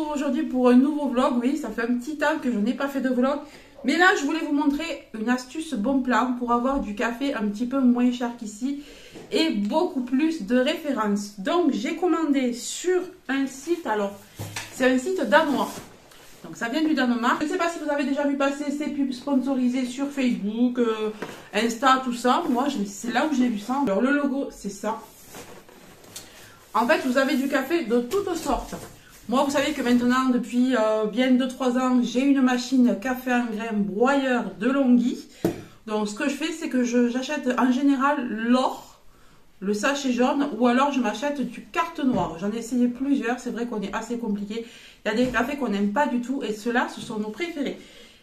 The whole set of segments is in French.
aujourd'hui pour un nouveau vlog. Oui, ça fait un petit temps que je n'ai pas fait de vlog. Mais là, je voulais vous montrer une astuce bon plan pour avoir du café un petit peu moins cher qu'ici et beaucoup plus de références. Donc, j'ai commandé sur un site, alors, c'est un site danois. Donc, ça vient du Danemark. Je ne sais pas si vous avez déjà vu passer ces pubs sponsorisées sur Facebook, euh, Insta, tout ça. Moi, c'est là où j'ai vu ça. Alors, le logo, c'est ça. En fait, vous avez du café de toutes sortes. Moi, vous savez que maintenant, depuis euh, bien 2-3 ans, j'ai une machine café en graines broyeur de Longhi. Donc, ce que je fais, c'est que j'achète en général l'or, le sachet jaune, ou alors je m'achète du carte noire. J'en ai essayé plusieurs, c'est vrai qu'on est assez compliqué. Il y a des cafés qu'on n'aime pas du tout, et ceux-là, ce sont nos préférés.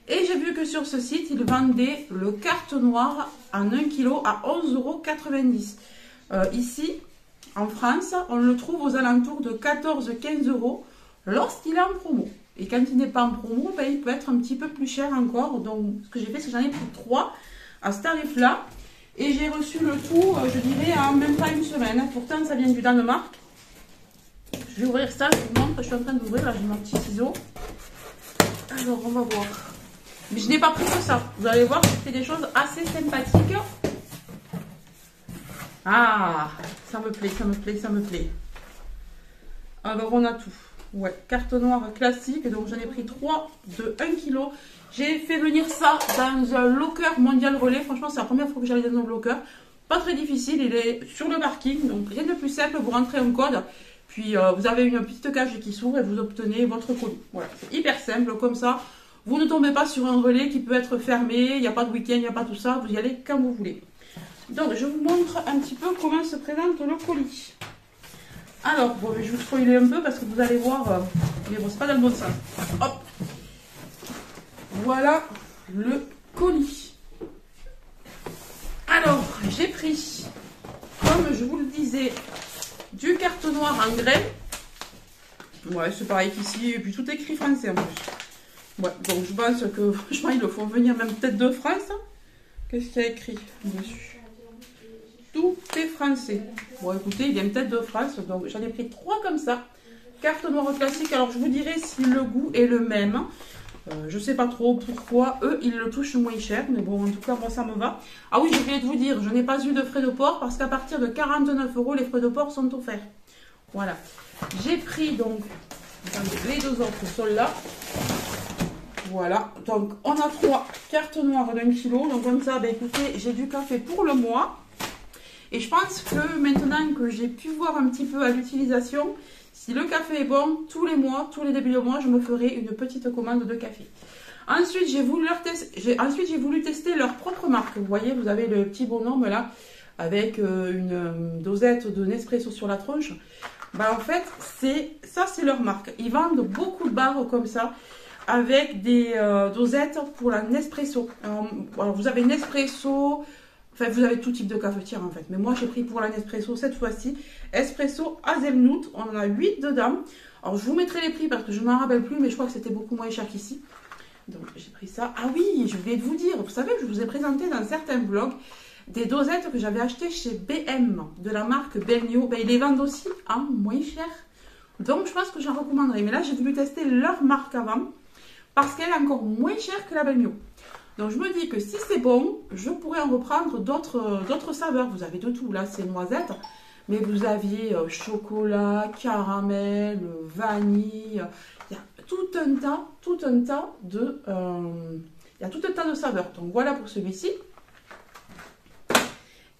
Et j'ai vu que sur ce site, ils vendaient le carte noire en 1 kg à 11,90€. Euh, ici, en France, on le trouve aux alentours de 14-15 euros lorsqu'il est en promo. Et quand il n'est pas en promo, ben, il peut être un petit peu plus cher encore. Donc, ce que j'ai fait, c'est que j'en ai pris 3 à ce tarif-là. Et j'ai reçu le tout, euh, je dirais, en même pas une semaine. Pourtant, ça vient du Danemark. Je vais ouvrir ça, je vous montre. Je suis en train d'ouvrir, là, j'ai mon petit ciseau. Alors, on va voir. Mais je n'ai pas pris que ça. Vous allez voir, c'est des choses assez sympathiques. Ah, ça me plaît, ça me plaît, ça me plaît. Alors, on a tout. Ouais, carte noire classique. Donc, j'en ai pris 3 de 1 kg. J'ai fait venir ça dans un locker mondial relais. Franchement, c'est la première fois que j'allais dans un locker. Pas très difficile. Il est sur le parking. Donc, rien de plus simple. Vous rentrez un code. Puis, euh, vous avez une petite cage qui s'ouvre et vous obtenez votre colis. Voilà, c'est hyper simple. Comme ça, vous ne tombez pas sur un relais qui peut être fermé. Il n'y a pas de week-end, il n'y a pas tout ça. Vous y allez quand vous voulez. Donc, je vous montre un petit peu comment se présente le colis. Alors, je vais vous spoiler un peu parce que vous allez voir, euh, mais bon, c'est pas dans le bon sens. Hop Voilà le colis. Alors, j'ai pris, comme je vous le disais, du carton noir en grain. Ouais, c'est pareil qu'ici, et puis tout écrit français en plus. Ouais, donc je pense que franchement, il le faut venir même peut-être de France. Qu'est-ce qu'il y a écrit dessus? Tout est français. Bon, écoutez, il vient peut-être de France, donc j'en ai pris trois comme ça. Carte noire classique, alors je vous dirai si le goût est le même. Euh, je sais pas trop pourquoi. Eux, ils le touchent moins cher. Mais bon, en tout cas, moi, ça me va. Ah oui, je voulais vous dire, je n'ai pas eu de frais de port parce qu'à partir de 49 euros, les frais de port sont offerts. Voilà. J'ai pris donc les deux autres sont là. Voilà. Donc, on a trois cartes noires d'un kilo. Donc, comme ça, ben, écoutez, j'ai du café pour le mois. Et je pense que maintenant que j'ai pu voir un petit peu à l'utilisation, si le café est bon, tous les mois, tous les débuts de mois, je me ferai une petite commande de café. Ensuite, j'ai voulu, voulu tester leur propre marque. Vous voyez, vous avez le petit bonhomme là, avec euh, une euh, dosette de Nespresso sur la tronche. Bah, en fait, c'est ça, c'est leur marque. Ils vendent beaucoup de barres comme ça, avec des euh, dosettes pour la Nespresso. alors, vous avez Nespresso, Enfin, vous avez tout type de cafetière en fait. Mais moi, j'ai pris pour la Nespresso cette fois-ci. Espresso Hazelnut. On en a 8 dedans. Alors, je vous mettrai les prix parce que je ne m'en rappelle plus. Mais je crois que c'était beaucoup moins cher qu'ici. Donc, j'ai pris ça. Ah oui, je voulais vous dire. Vous savez je vous ai présenté dans certains vlogs des dosettes que j'avais achetées chez BM de la marque Belmio. Ben, ils les vendent aussi en moins cher. Donc, je pense que j'en recommanderai. Mais là, j'ai voulu tester leur marque avant parce qu'elle est encore moins chère que la Belmio. Donc je me dis que si c'est bon, je pourrais en reprendre d'autres saveurs. Vous avez de tout, là c'est noisette, mais vous aviez euh, chocolat, caramel, vanille, il y a tout un tas, tout un tas de, euh, il y a tout un tas de saveurs. Donc voilà pour celui-ci.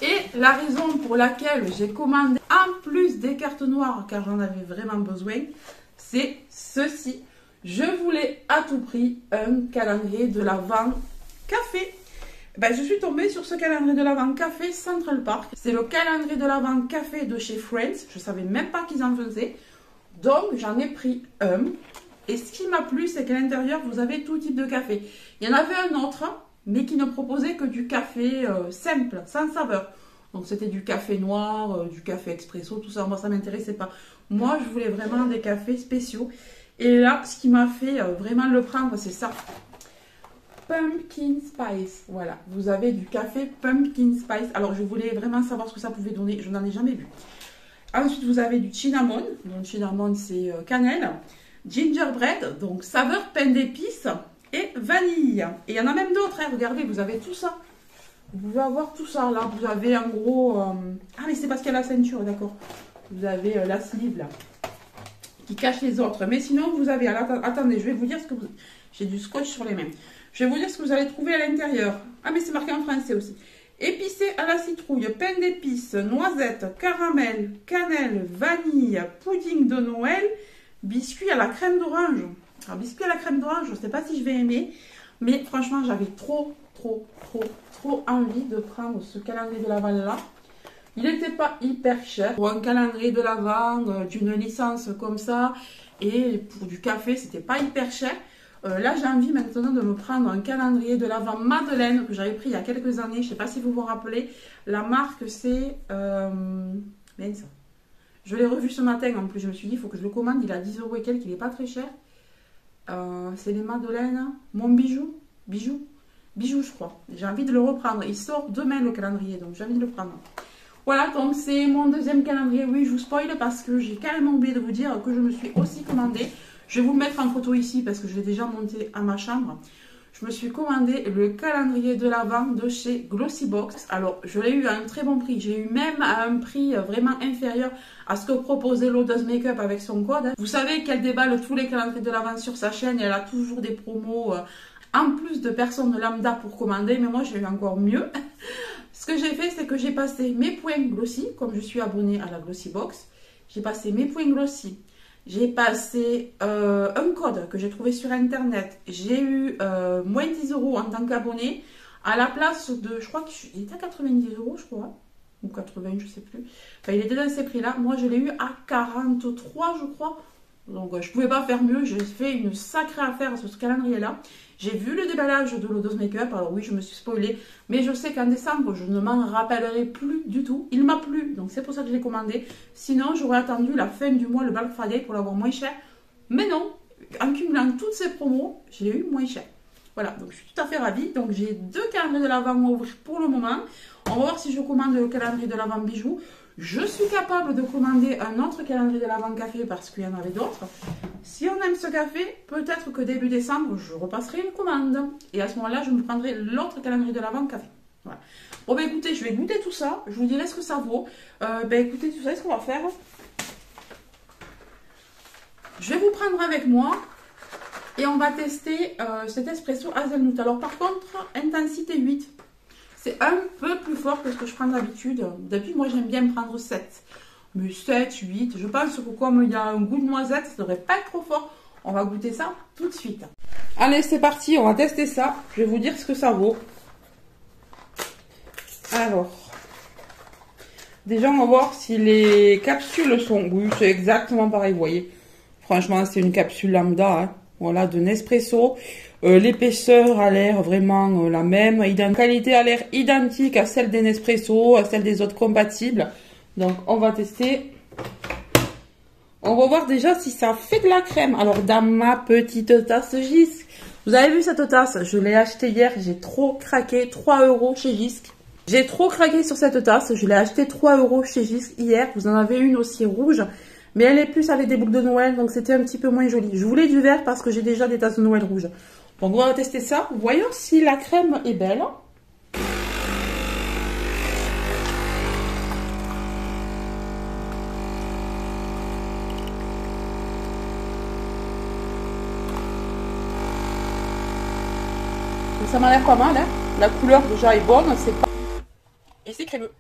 Et la raison pour laquelle j'ai commandé en plus des cartes noires, car j'en avais vraiment besoin, c'est ceci. Je voulais à tout prix un calendrier de l'Avent café. Ben, je suis tombée sur ce calendrier de l'Avent café Central Park. C'est le calendrier de l'Avent café de chez Friends. Je savais même pas qu'ils en faisaient. Donc j'en ai pris un. Et ce qui m'a plu, c'est qu'à l'intérieur, vous avez tout type de café. Il y en avait un autre, mais qui ne proposait que du café euh, simple, sans saveur. Donc c'était du café noir, euh, du café expresso, tout ça. Moi, ça m'intéressait pas. Moi, je voulais vraiment des cafés spéciaux. Et là, ce qui m'a fait euh, vraiment le prendre, c'est ça. Pumpkin Spice. Voilà, vous avez du café Pumpkin Spice. Alors, je voulais vraiment savoir ce que ça pouvait donner. Je n'en ai jamais vu. Ensuite, vous avez du cinnamon. Donc, cinnamon, c'est euh, cannelle. gingerbread, donc saveur pain d'épices et vanille. Et il y en a même d'autres, hein. regardez, vous avez tout ça. Vous pouvez avoir tout ça là. Vous avez en gros. Euh, ah, mais c'est parce qu'il y a la ceinture, d'accord. Vous avez euh, la sleeve là qui cache les autres. Mais sinon, vous avez. attendez, je vais vous dire ce que vous. J'ai du scotch sur les mains. Je vais vous dire ce que vous allez trouver à l'intérieur. Ah, mais c'est marqué en français aussi. Épicé à la citrouille, pain d'épices, noisettes, caramel, cannelle, vanille, pudding de Noël, biscuit à la crème d'orange. Alors, biscuit à la crème d'orange, je ne sais pas si je vais aimer, mais franchement, j'avais trop, trop, trop, trop envie de prendre ce calendrier de l'Avent là. Il n'était pas hyper cher. Pour un calendrier de l'Avent euh, d'une licence comme ça, et pour du café, c'était pas hyper cher. Euh, là, j'ai envie maintenant de me prendre un calendrier de l'Avent Madeleine que j'avais pris il y a quelques années. Je ne sais pas si vous vous rappelez. La marque, c'est... Euh, je l'ai revu ce matin en plus. Je me suis dit, il faut que je le commande. Il a 10 euros et quelques. Il n'est pas très cher. Euh, c'est les Madeleines. Mon bijou. Bijou. Bijou, je crois. J'ai envie de le reprendre. Il sort demain le calendrier. Donc, j'ai envie de le prendre. Voilà, donc c'est mon deuxième calendrier. Oui, je vous spoil parce que j'ai carrément oublié de vous dire que je me suis aussi commandé je vais vous le mettre en photo ici parce que je l'ai déjà monté à ma chambre. Je me suis commandé le calendrier de l'Avent de chez Glossybox. Alors, je l'ai eu à un très bon prix. J'ai eu même à un prix vraiment inférieur à ce que proposait l'Odeuse Makeup avec son code. Vous savez qu'elle déballe tous les calendriers de l'Avent sur sa chaîne. Et elle a toujours des promos euh, en plus de personnes lambda pour commander. Mais moi, j'ai eu encore mieux. ce que j'ai fait, c'est que j'ai passé mes points Glossy, comme je suis abonnée à la Glossybox. J'ai passé mes points Glossy j'ai passé euh, un code que j'ai trouvé sur internet. J'ai eu euh, moins 10 euros en tant qu'abonné. À la place de, je crois qu'il était à 90 euros, je crois. Ou 80, je sais plus. Enfin, il était dans ces prix-là. Moi, je l'ai eu à 43, je crois. Donc, je ne pouvais pas faire mieux. J'ai fait une sacrée affaire sur ce calendrier-là. J'ai vu le déballage de l'Odos Makeup. Alors oui, je me suis spoilée. Mais je sais qu'en décembre, je ne m'en rappellerai plus du tout. Il m'a plu. Donc c'est pour ça que je l'ai commandé. Sinon, j'aurais attendu la fin du mois, le Black Friday, pour l'avoir moins cher. Mais non, en cumulant toutes ces promos, je l'ai eu moins cher. Voilà, donc je suis tout à fait ravie. Donc j'ai deux calendriers de l'avant à ouvrir pour le moment. On va voir si je commande le calendrier de l'avant bijou. Je suis capable de commander un autre calendrier de l'avant café parce qu'il y en avait d'autres. Si on aime ce café, peut-être que début décembre, je repasserai une commande. Et à ce moment-là, je me prendrai l'autre calendrier de l'avant café. Bon, ben écoutez, je vais goûter tout ça. Je vous dirai ce que ça vaut. Euh, ben écoutez, vous savez ce qu'on va faire? Je vais vous prendre avec moi et on va tester euh, cet espresso hazelnut. Alors par contre, intensité 8. C'est un peu plus fort que ce que je prends d'habitude. D'habitude, moi, j'aime bien prendre 7. Mais 7, 8, je pense que comme il y a un goût de noisette, ça devrait pas être trop fort. On va goûter ça tout de suite. Allez, c'est parti, on va tester ça. Je vais vous dire ce que ça vaut. Alors, déjà, on va voir si les capsules sont... Oui, c'est exactement pareil, vous voyez. Franchement, c'est une capsule lambda, hein. voilà, de Nespresso. Euh, l'épaisseur a l'air vraiment euh, la même. La qualité a l'air identique à celle des Nespresso, à celle des autres compatibles. Donc, on va tester. On va voir déjà si ça fait de la crème. Alors, dans ma petite tasse Gisque. Vous avez vu cette tasse? Je l'ai achetée hier. J'ai trop craqué. 3 euros chez Gisque. J'ai trop craqué sur cette tasse. Je l'ai achetée 3 euros chez Gisque hier. Vous en avez une aussi rouge. Mais elle est plus avec des boucles de Noël. Donc, c'était un petit peu moins joli. Je voulais du vert parce que j'ai déjà des tasses de Noël rouges. Donc on va tester ça. Voyons si la crème est belle. Ça m'a l'air pas mal, hein. La couleur déjà est bonne, c'est pas... Et c'est crémeux.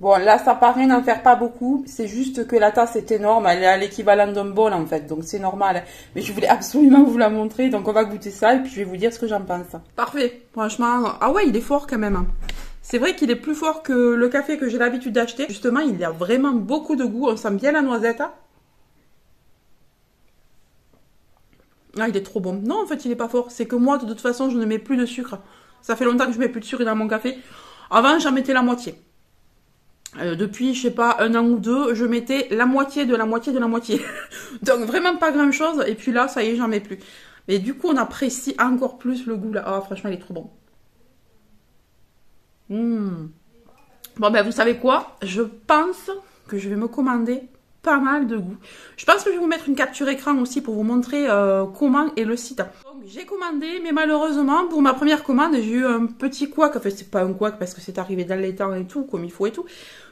Bon, là, ça paraît n'en faire pas beaucoup. C'est juste que la tasse est énorme. Elle est à l'équivalent d'un bol, en fait. Donc, c'est normal. Mais je voulais absolument vous la montrer. Donc, on va goûter ça. Et puis, je vais vous dire ce que j'en pense. Parfait. Franchement. Ah ouais, il est fort quand même. C'est vrai qu'il est plus fort que le café que j'ai l'habitude d'acheter. Justement, il a vraiment beaucoup de goût. On sent bien la noisette. Ah, il est trop bon. Non, en fait, il est pas fort. C'est que moi, de toute façon, je ne mets plus de sucre. Ça fait longtemps que je mets plus de sucre dans mon café. Avant, j'en mettais la moitié. Euh, depuis, je sais pas, un an ou deux, je mettais la moitié de la moitié de la moitié. Donc vraiment pas grand chose. Et puis là, ça y est, j'en mets plus. Mais du coup, on apprécie encore plus le goût là. Ah, franchement, il est trop bon. Hmm. Bon, ben vous savez quoi? Je pense que je vais me commander pas mal de goût. Je pense que je vais vous mettre une capture écran aussi pour vous montrer euh, comment est le site. Donc j'ai commandé, mais malheureusement pour ma première commande, j'ai eu un petit couac. Enfin c'est pas un couac parce que c'est arrivé dans les temps et tout, comme il faut et tout.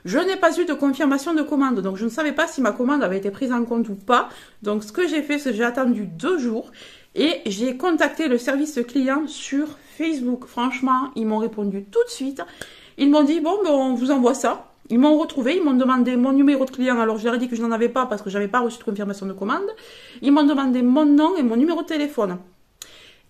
Je n'ai pas eu de confirmation de commande, donc je ne savais pas si ma commande avait été prise en compte ou pas. Donc ce que j'ai fait, c'est que j'ai attendu deux jours et j'ai contacté le service client sur Facebook. Franchement, ils m'ont répondu tout de suite. Ils m'ont dit, bon, ben, on vous envoie ça. Ils m'ont retrouvé, ils m'ont demandé mon numéro de client. Alors, je leur ai dit que je n'en avais pas parce que j'avais pas reçu de confirmation de commande. Ils m'ont demandé mon nom et mon numéro de téléphone.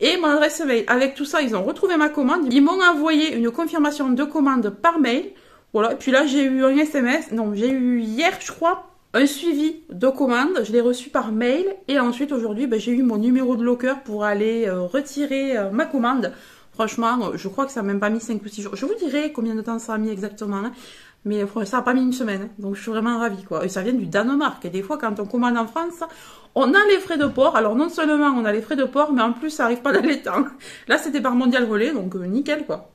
Et mon adresse mail. Avec tout ça, ils ont retrouvé ma commande. Ils m'ont envoyé une confirmation de commande par mail. Voilà. Et puis là, j'ai eu un SMS. Non, j'ai eu hier, je crois, un suivi de commande. Je l'ai reçu par mail. Et ensuite, aujourd'hui, ben, j'ai eu mon numéro de locker pour aller euh, retirer euh, ma commande. Franchement, euh, je crois que ça n'a même pas mis 5 ou 6 jours. Je vous dirai combien de temps ça a mis exactement. Hein. Mais ça n'a pas mis une semaine. Donc je suis vraiment ravie. quoi. Et ça vient du Danemark. Et des fois, quand on commande en France, on a les frais de port. Alors non seulement on a les frais de port, mais en plus ça arrive pas dans les temps. Là, c'était par Mondial Relais. Donc euh, nickel quoi.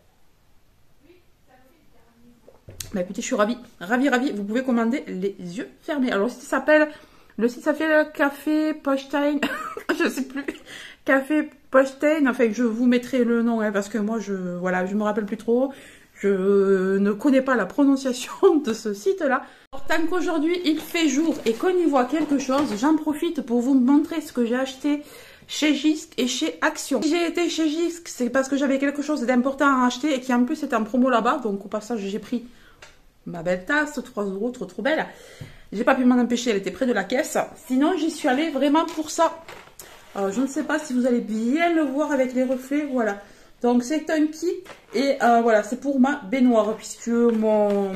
Bah écoutez, je suis ravie. Ravie, ravie. Vous pouvez commander les yeux fermés. Alors le site s'appelle... Le site s'appelle Café Postein. je sais plus. Café Postein. Enfin, je vous mettrai le nom hein, parce que moi, je voilà, je me rappelle plus trop. Je ne connais pas la prononciation de ce site-là. Tant qu'aujourd'hui il fait jour et qu'on y voit quelque chose, j'en profite pour vous montrer ce que j'ai acheté chez Gisc et chez Action. Si j'ai été chez Gisc, c'est parce que j'avais quelque chose d'important à acheter et qui en plus était en promo là-bas. Donc au passage, j'ai pris ma belle tasse, 3 euros, trop trop belle. J'ai pas pu m'en empêcher, elle était près de la caisse. Sinon, j'y suis allée vraiment pour ça. Alors, je ne sais pas si vous allez bien le voir avec les reflets, voilà. Donc c'est un kit et euh, voilà, c'est pour ma baignoire puisque mon,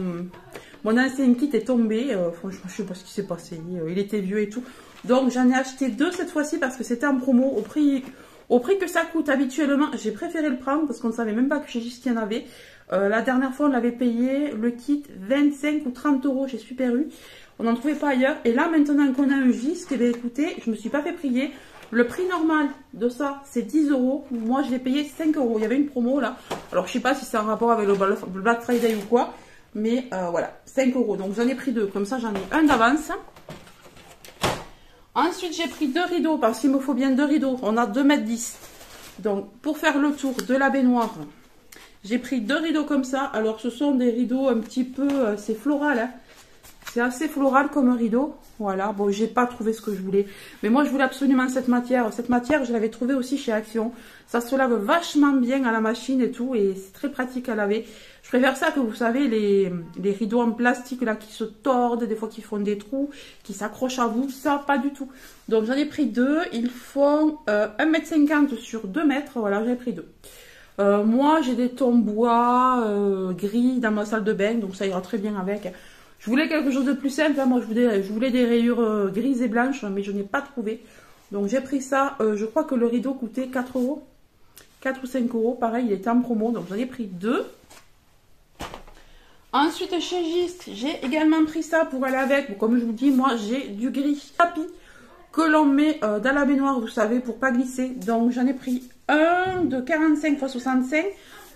mon ancien kit est tombé. Euh, franchement, je sais pas ce qui s'est passé. Euh, il était vieux et tout. Donc j'en ai acheté deux cette fois-ci parce que c'était en promo au prix, au prix que ça coûte habituellement. J'ai préféré le prendre parce qu'on ne savait même pas que chez en avait. la dernière fois, on l'avait payé le kit 25 ou 30 euros chez Super U. On n'en trouvait pas ailleurs. Et là, maintenant qu'on a un Gisc, eh bien, écoutez, je me suis pas fait prier. Le prix normal de ça, c'est 10 euros. Moi, je l'ai payé 5 euros. Il y avait une promo là. Alors, je sais pas si c'est en rapport avec le Black Friday ou quoi. Mais euh, voilà, 5 euros. Donc, j'en ai pris deux. Comme ça, j'en ai un d'avance. Ensuite, j'ai pris deux rideaux parce qu'il me faut bien deux rideaux. On a 2 mètres 10. Donc, pour faire le tour de la baignoire, j'ai pris deux rideaux comme ça. Alors, ce sont des rideaux un petit peu... Euh, c'est floral, hein. C'est assez floral comme rideau. Voilà, bon, j'ai pas trouvé ce que je voulais. Mais moi, je voulais absolument cette matière. Cette matière, je l'avais trouvée aussi chez Action. Ça se lave vachement bien à la machine et tout. Et c'est très pratique à laver. Je préfère ça que, vous savez, les, les rideaux en plastique là qui se tordent, des fois qui font des trous, qui s'accrochent à vous. Ça, pas du tout. Donc, j'en ai pris deux. Ils font euh, 1m50 sur 2 mètres. Voilà, j'en ai pris deux. Euh, moi, j'ai des tons bois euh, gris dans ma salle de bain. Donc, ça ira très bien avec. Je voulais quelque chose de plus simple. Hein. Moi, je voulais, des rayures euh, grises et blanches, mais je n'ai pas trouvé. Donc, j'ai pris ça. Euh, je crois que le rideau coûtait 4 euros. 4 ou 5 euros. Pareil, il était en promo. Donc, j'en ai pris deux. Ensuite, chez Gist, j'ai également pris ça pour aller avec. comme je vous dis, moi, j'ai du gris tapis que l'on met euh, dans la baignoire, vous savez, pour pas glisser. Donc, j'en ai pris un de 45 x 65.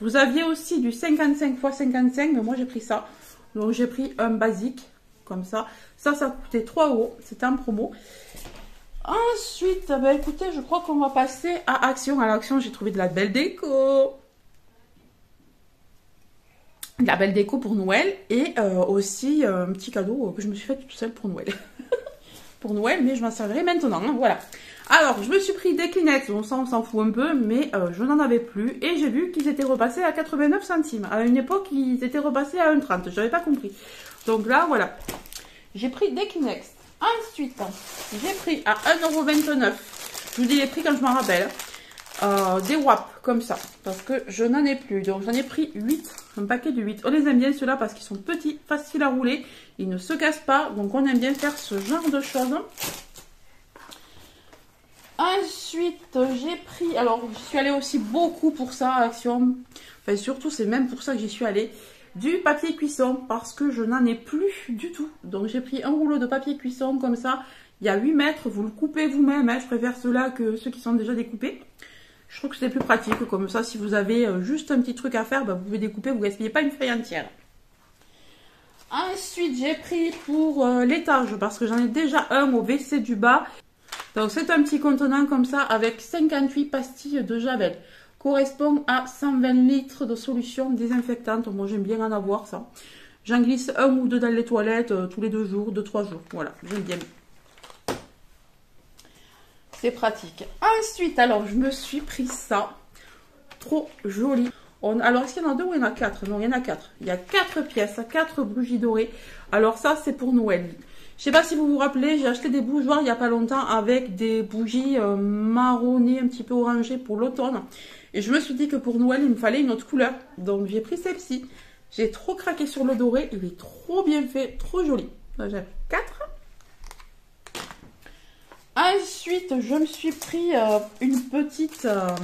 Vous aviez aussi du 55 x 55, mais moi, j'ai pris ça. Donc j'ai pris un basique comme ça. Ça, ça coûtait 3 euros. C'était en promo. Ensuite, bah, écoutez, je crois qu'on va passer à Action. À l'Action, j'ai trouvé de la belle déco. De la belle déco pour Noël. Et euh, aussi euh, un petit cadeau que je me suis fait toute seule pour Noël. pour Noël, mais je m'en servirai maintenant. Hein, voilà. Alors, je me suis pris des Kleenex, bon ça on s'en fout un peu, mais euh, je n'en avais plus. Et j'ai vu qu'ils étaient repassés à 89 centimes. À une époque, ils étaient repassés à 1,30. Je n'avais pas compris. Donc là, voilà. J'ai pris des Kleenex. Ensuite, j'ai pris à 1,29€. Je vous dis les prix quand je m'en rappelle. Euh, des WAP comme ça. Parce que je n'en ai plus. Donc j'en ai pris 8. Un paquet de 8. On les aime bien ceux-là parce qu'ils sont petits, faciles à rouler. Ils ne se cassent pas. Donc on aime bien faire ce genre de choses. Ensuite, j'ai pris, alors je suis allée aussi beaucoup pour ça Action. Enfin, surtout, c'est même pour ça que j'y suis allée. Du papier cuisson parce que je n'en ai plus du tout. Donc, j'ai pris un rouleau de papier cuisson comme ça. Il y a 8 mètres, vous le coupez vous-même. Hein. Je préfère ceux-là que ceux qui sont déjà découpés. Je trouve que c'est plus pratique. Comme ça, si vous avez euh, juste un petit truc à faire, bah, vous pouvez découper, vous ne gaspillez pas une feuille entière. Ensuite, j'ai pris pour euh, l'étage parce que j'en ai déjà un au WC du bas. Donc, c'est un petit contenant comme ça avec 58 pastilles de Javel. Correspond à 120 litres de solution désinfectante. Moi, j'aime bien en avoir ça. J'en glisse un ou deux dans les toilettes euh, tous les deux jours, deux, trois jours. Voilà, j'aime bien. C'est pratique. Ensuite, alors, je me suis pris ça. Trop joli. alors, est-ce qu'il y en a deux ou il y en a quatre? Non, il y en a quatre. Il y a quatre pièces, quatre bougies dorées. Alors ça, c'est pour Noël. Je sais pas si vous vous rappelez, j'ai acheté des bougeoirs il n'y a pas longtemps avec des bougies euh, marronnées, un petit peu orangées pour l'automne. Et je me suis dit que pour Noël, il me fallait une autre couleur. Donc j'ai pris celle-ci. J'ai trop craqué sur le doré. Il est trop bien fait, trop joli. J'ai 4. Ensuite, je me suis pris euh, une petite... Euh,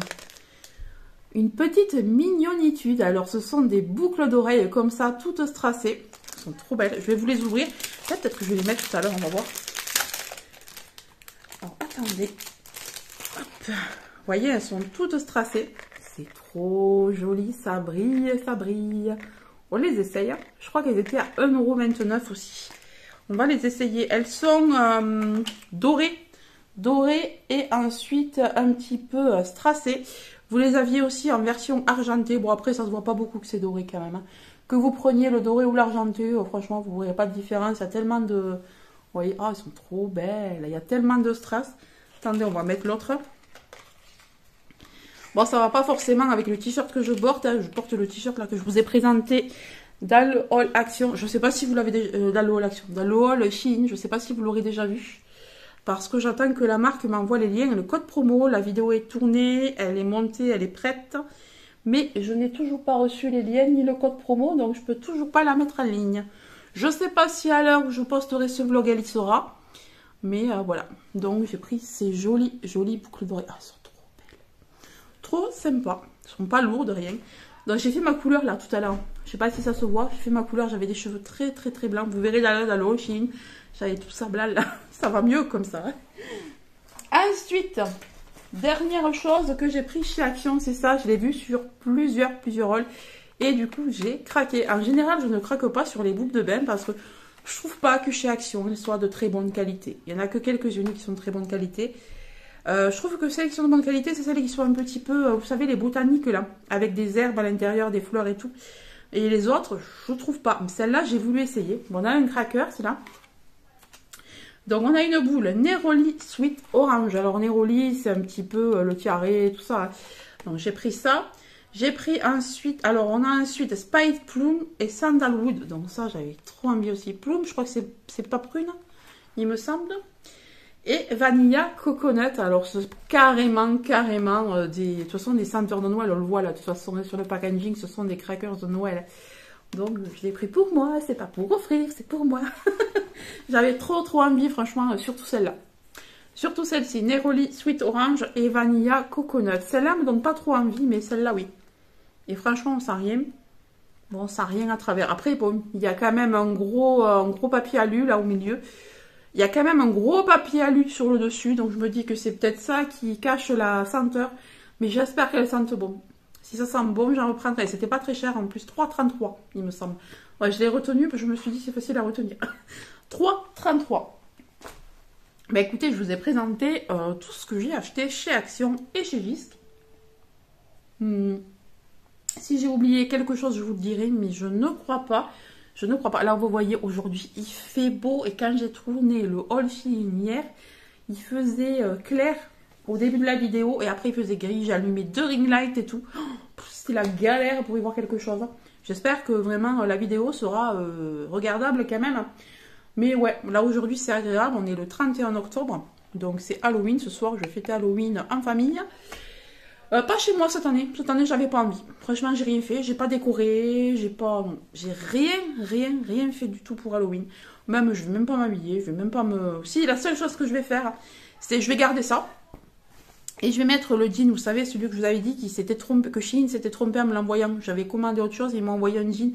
une petite mignonitude. Alors, ce sont des boucles d'oreilles comme ça, toutes strassées. Elles sont trop belles. Je vais vous les ouvrir. Peut-être que je vais les mettre tout à l'heure, on va voir. Alors, attendez. Vous voyez, elles sont toutes strassées. C'est trop joli, ça brille, ça brille. On les essaye. Je crois qu'elles étaient à 1,29€ aussi. On va les essayer. Elles sont euh, dorées. Dorées et ensuite un petit peu euh, strassées. Vous les aviez aussi en version argentée. Bon, après, ça se voit pas beaucoup que c'est doré quand même. Hein. Que vous preniez le doré ou l'argenté, euh, franchement, vous ne verrez pas de différence. Il y a tellement de... Vous voyez, ah, elles sont trop belles. Il y a tellement de strass. Attendez, on va mettre l'autre. Bon, ça va pas forcément avec le t-shirt que je porte. Hein. Je porte le t-shirt là que je vous ai présenté dans le haul action. Je sais pas si vous l'avez déjà... Euh, dans le haul action. Dans le haul Shein. Je sais pas si vous l'aurez déjà vu parce que j'attends que la marque m'envoie les liens, le code promo, la vidéo est tournée, elle est montée, elle est prête, mais je n'ai toujours pas reçu les liens ni le code promo, donc je peux toujours pas la mettre en ligne. Je ne sais pas si à l'heure où je posterai ce vlog, elle y sera, mais euh, voilà. Donc j'ai pris ces jolies, jolies boucles d'oreilles. Ah, elles sont trop belles. Trop sympa. Elles sont pas lourdes, rien. Donc j'ai fait ma couleur là tout à l'heure. Je sais pas si ça se voit. J'ai fait ma couleur. J'avais des cheveux très très très blancs. Vous verrez dans, Chine. J'avais tout ça blanc là. Ça va mieux comme ça. Hein. Ensuite, dernière chose que j'ai pris chez Action, c'est ça. Je l'ai vu sur plusieurs plusieurs rôles. Et du coup, j'ai craqué. En général, je ne craque pas sur les boucles de bain parce que je trouve pas que chez Action, ils soient de très bonne qualité. Il y en a que quelques-unes qui sont de très bonne qualité. Euh, je trouve que celles qui sont de bonne qualité, c'est celles qui sont un petit peu, euh, vous savez, les botaniques là, avec des herbes à l'intérieur, des fleurs et tout. Et les autres, je trouve pas. Celle-là, j'ai voulu essayer. Bon, on a un cracker, c'est là. Donc, on a une boule Neroli Sweet Orange. Alors, Neroli, c'est un petit peu euh, le tiare, tout ça. Donc, j'ai pris ça. J'ai pris ensuite, alors on a ensuite Spice Plume et Sandalwood. Donc ça, j'avais trop envie aussi. Plume, je crois que c'est pas prune, il me semble. Et Vanilla Coconut, alors carrément, carrément, euh, des, de toute façon des senteurs de Noël, on le voit là, de toute façon sur le packaging, ce sont des crackers de Noël. Donc je l'ai pris pour moi, c'est pas pour offrir, c'est pour moi. J'avais trop trop envie franchement, euh, surtout celle-là. Surtout celle-ci, Neroli Sweet Orange et Vanilla Coconut. Celle-là me donne pas trop envie, mais celle-là oui. Et franchement, on sent rien. Bon, on sent rien à travers. Après, bon, il y a quand même un gros, euh, un gros papier alu là au milieu. Il y a quand même un gros papier alu sur le dessus, donc je me dis que c'est peut-être ça qui cache la senteur. Mais j'espère qu'elle sente bon. Si ça sent bon, j'en reprendrai. C'était pas très cher en plus, 3,33 il me semble. Ouais, je l'ai retenu, parce que je me suis dit c'est facile à retenir. 3,33. Bah écoutez, je vous ai présenté euh, tout ce que j'ai acheté chez Action et chez Gisc. Hmm. Si j'ai oublié quelque chose, je vous le dirai, mais je ne crois pas. Je ne crois pas. Alors, vous voyez, aujourd'hui, il fait beau. Et quand j'ai tourné le haul hier, il faisait euh, clair au début de la vidéo. Et après, il faisait gris. J'ai allumé deux ring lights et tout. Oh, c'était la galère pour y voir quelque chose. J'espère que vraiment la vidéo sera euh, regardable quand même. Mais ouais, là aujourd'hui c'est agréable. On est le 31 octobre. Donc c'est Halloween ce soir. Je vais fêter Halloween en famille. Euh, pas chez moi cette année. Cette année, j'avais pas envie. Franchement, j'ai rien fait. J'ai pas décoré. J'ai pas. J'ai rien, rien, rien fait du tout pour Halloween. Même, je vais même pas m'habiller. Je vais même pas me. Si, la seule chose que je vais faire, c'est je vais garder ça. Et je vais mettre le jean, vous savez, celui que je vous avais dit qui s'était trompé, que Shein s'était trompé en me l'envoyant. J'avais commandé autre chose, il m'a envoyé un jean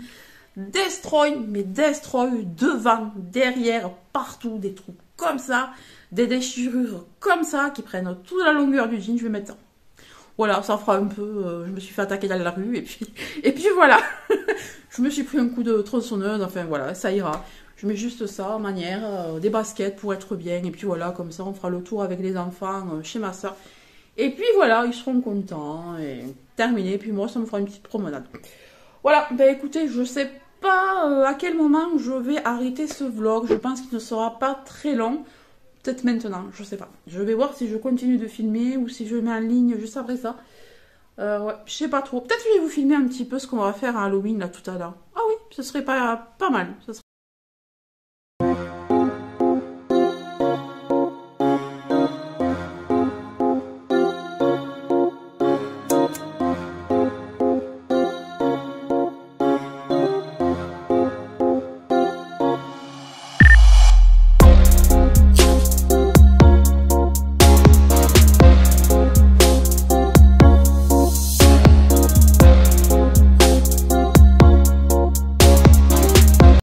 destroy, mais destroy devant, derrière, partout, des trous comme ça, des déchirures comme ça qui prennent toute la longueur du jean. Je vais mettre ça. Voilà, ça fera un peu. Euh, je me suis fait attaquer dans la rue et puis et puis voilà. Je me suis pris un coup de tronçonneuse, enfin voilà, ça ira. Je mets juste ça en manière, euh, des baskets pour être bien. Et puis voilà, comme ça, on fera le tour avec les enfants euh, chez ma soeur. Et puis voilà, ils seront contents. Et terminé. Puis moi, ça me fera une petite promenade. Voilà, ben écoutez, je sais pas euh, à quel moment je vais arrêter ce vlog. Je pense qu'il ne sera pas très long. Peut-être maintenant, je sais pas. Je vais voir si je continue de filmer ou si je mets en ligne juste après ça. Euh, ouais, je sais pas trop. Peut-être que je vais vous filmer un petit peu ce qu'on va faire à Halloween là tout à l'heure. Ah oui, ce serait pas, pas mal.